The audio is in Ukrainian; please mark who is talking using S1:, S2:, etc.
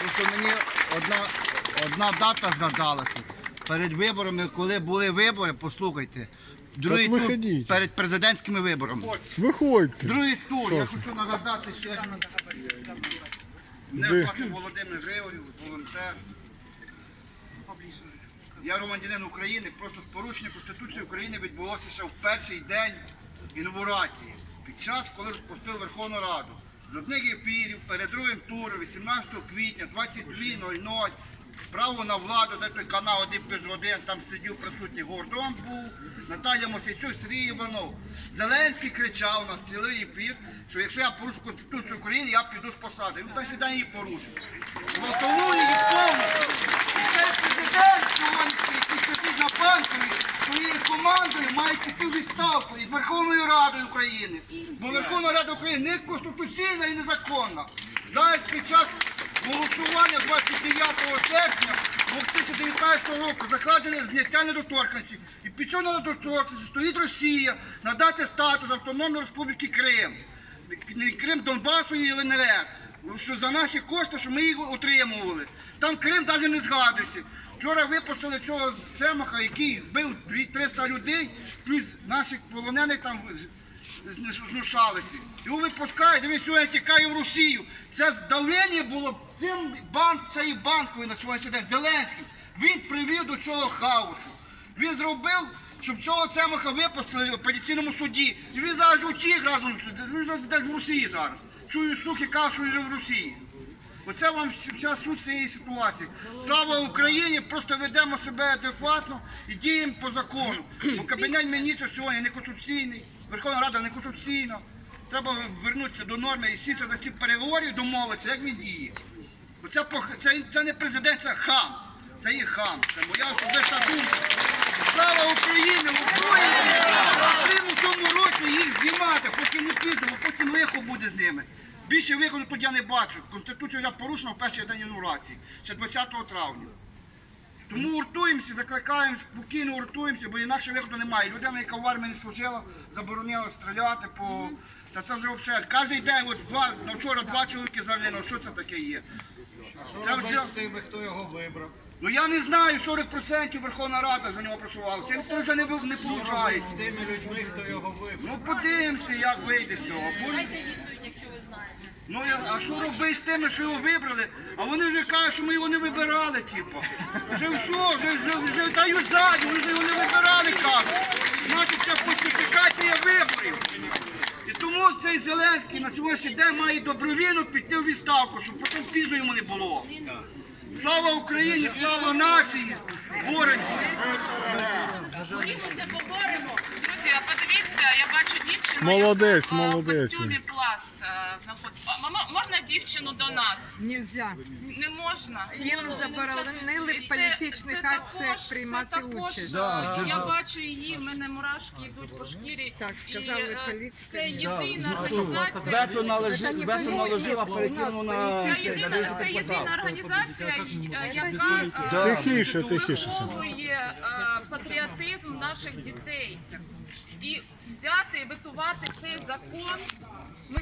S1: Просто мені одна, одна дата згадалася. Перед виборами, коли були вибори, послухайте, другий тур
S2: виходіть.
S1: перед президентськими виборами.
S2: Виходьте.
S1: Другий тур,
S2: Що
S1: я
S2: це?
S1: хочу нагадати ще. Мене
S2: Де?
S1: звати Володимир Григорів, волонтер. Я громадянин України, просто з порушення Конституції України відбулося ще в перший день інаугурації, під час, коли розпустив Верховну Раду. З одних ефірів перед другим туром, 18 квітня, 22.00, право на владу, де той канал один плюс один, там сидів присутній Гордон був, Наталя Мосійчук, Сергій Іванов. Зеленський кричав на цілий ефір, що якщо я порушу Конституцію України, я піду з посади. Він перший день її порушив. Золотову і повністю. І цей президент, сьогодні, який сидить на банкові, своєю має відставку із Верховною Радою України. Бо Верховна Рада України не конституційна і незаконна. Зараз під час голосування 29 серпня 2019 року закладене зняття недоторканності. І під цього недоторканності стоїть Росія надати статус Автономної Республіки Крим. Крим Донбасу і ЛНР. Що за наші кошти, що ми їх отримували. Там Крим навіть не згадується. Вчора випустили цього Семаха, який збив 300 людей, плюс наших полонених там знущалися. Його випускають, і він сьогодні тікає в Росію. Це давлення було цим банк, цією банкою на сьогоднішній день, Зеленським. Він привів до цього хаосу. Він зробив, щоб цього Цемаха випустили в апеляційному суді. І він зараз утік разом, він зараз в Росії зараз. Чую слухи, кажуть, що вже в Росії. Оце вам вся- суть цієї ситуації. Слава Україні, просто ведемо себе адекватно і діємо по закону. Бо кабінет міністрів сьогодні неконституційний, Верховна Рада неконституційна. Треба вернутися до норми і сісти за ці переговорів, домовитися, як він діє. Оце, це, це не президент, це хам. Це є хам. Це моя особиста думка. Слава Україні! Україні! в цьому році їх знімати, поки не потім лихо буде з ними. Більше виходу тут я не бачу. Конституцію я порушено в перший день інаугурації, ще 20 травня. Тому гуртуємося, закликаємо, спокійно гуртуємося, бо інакше виходу немає. Людина, яка в армії не служила, заборонила стріляти по. Та це вже взагалі. Кожен день, от два, на вчора два чоловіки загинули. Що це таке є?
S3: Що
S1: Це вже-
S3: з тими, хто його вибрав?
S1: Ну я не знаю, 40% Верховна Рада за нього працювала. Це це вже не, ви- не
S3: Що
S1: виходить.
S3: з тими людьми, хто його вибрав?
S1: Ну подивимося, як вийде з цього. Бо- Ну я- а що робити з тими, що його вибрали? А вони вже кажуть, що ми його не вибирали, типу. Вже все, вже, вже, вже дають задню, вони його не вибирали, кажуть. Це фальсифікація виборів. І тому цей Зеленський на сьогоднішній день має добровільно піти в відставку, щоб потім пізно йому не було. Слава Україні, слава нації! Боремося!
S4: Борімося, поборемо. Друзі, а подивіться, я бачу дівчину.
S2: Молодець,
S4: яка, е,
S2: молодець.
S4: В костюмі пласт е, знаходить. Дівчину до нас?
S5: Нельзя.
S4: Не можна.
S5: Їм заборонили в політичних
S4: це
S5: акціях
S4: також-
S5: приймати
S4: це також,
S5: участь.
S1: Да,
S4: е. Я бачу її, в мене мурашки йдуть по шкірі.
S5: Так, сказали
S4: е,
S5: політики.
S4: Це єдина
S1: ну,
S4: організація.
S1: Вето
S5: не
S1: вето
S5: було,
S1: наложила, на
S4: Це єдина, це єдина організація, е, яка
S1: Да.
S4: е,
S2: Тихіше, тихіше.
S4: виховує е, патріотизм наших дітей. І взяти і витувати цей закон. Ми